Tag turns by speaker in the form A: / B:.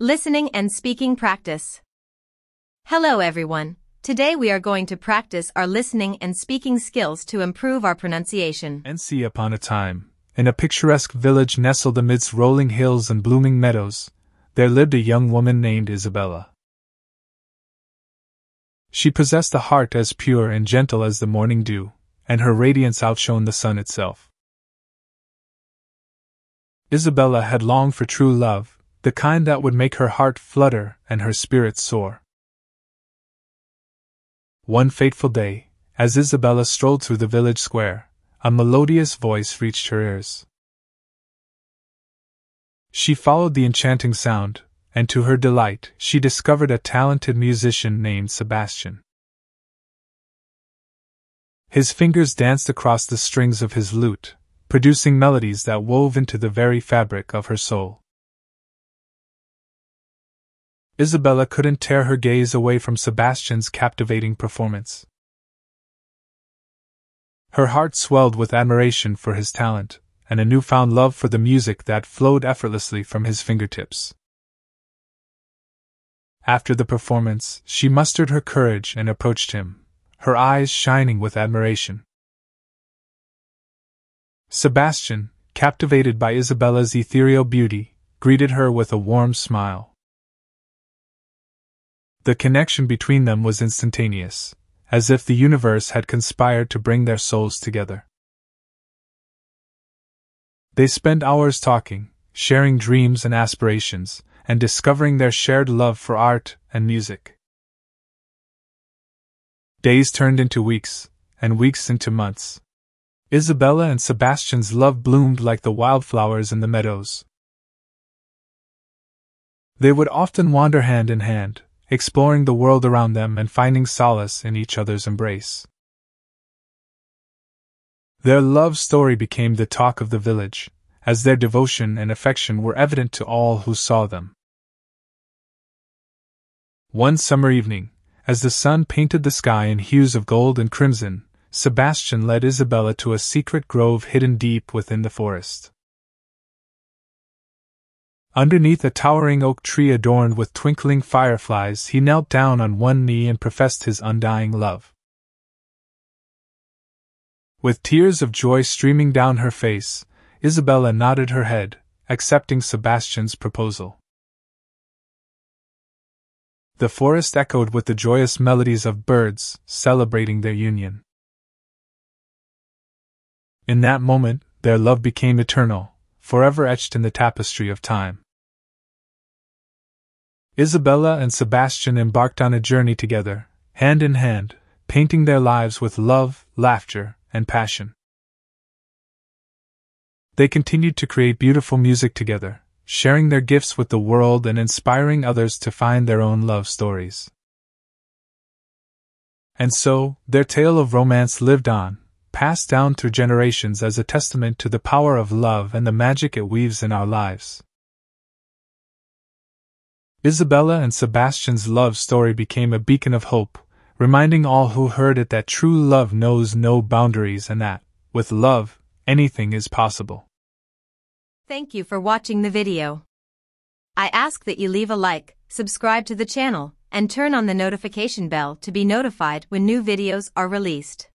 A: Listening and speaking practice. Hello everyone. Today we are going to practice our listening and speaking skills to improve our pronunciation.
B: And see upon a time, in a picturesque village nestled amidst rolling hills and blooming meadows, there lived a young woman named Isabella. She possessed a heart as pure and gentle as the morning dew, and her radiance outshone the sun itself. Isabella had longed for true love, the kind that would make her heart flutter and her spirit soar. One fateful day, as Isabella strolled through the village square, a melodious voice reached her ears. She followed the enchanting sound, and to her delight, she discovered a talented musician named Sebastian. His fingers danced across the strings of his lute, producing melodies that wove into the very fabric of her soul. Isabella couldn't tear her gaze away from Sebastian's captivating performance. Her heart swelled with admiration for his talent, and a newfound love for the music that flowed effortlessly from his fingertips. After the performance, she mustered her courage and approached him, her eyes shining with admiration. Sebastian, captivated by Isabella's ethereal beauty, greeted her with a warm smile. The connection between them was instantaneous, as if the universe had conspired to bring their souls together. They spent hours talking, sharing dreams and aspirations, and discovering their shared love for art and music. Days turned into weeks, and weeks into months. Isabella and Sebastian's love bloomed like the wildflowers in the meadows. They would often wander hand in hand, exploring the world around them and finding solace in each other's embrace. Their love story became the talk of the village, as their devotion and affection were evident to all who saw them. One summer evening, as the sun painted the sky in hues of gold and crimson, Sebastian led Isabella to a secret grove hidden deep within the forest. Underneath a towering oak tree adorned with twinkling fireflies, he knelt down on one knee and professed his undying love. With tears of joy streaming down her face, Isabella nodded her head, accepting Sebastian's proposal. The forest echoed with the joyous melodies of birds celebrating their union. In that moment, their love became eternal, forever etched in the tapestry of time. Isabella and Sebastian embarked on a journey together, hand in hand, painting their lives with love, laughter, and passion. They continued to create beautiful music together, sharing their gifts with the world and inspiring others to find their own love stories. And so, their tale of romance lived on, passed down through generations as a testament to the power of love and the magic it weaves in our lives. Isabella and Sebastian's love story became a beacon of hope, reminding all who heard it that true love knows no boundaries and that, with love, anything is possible.
A: Thank you for watching the video. I ask that you leave a like, subscribe to the channel, and turn on the notification bell to be notified when new videos are released.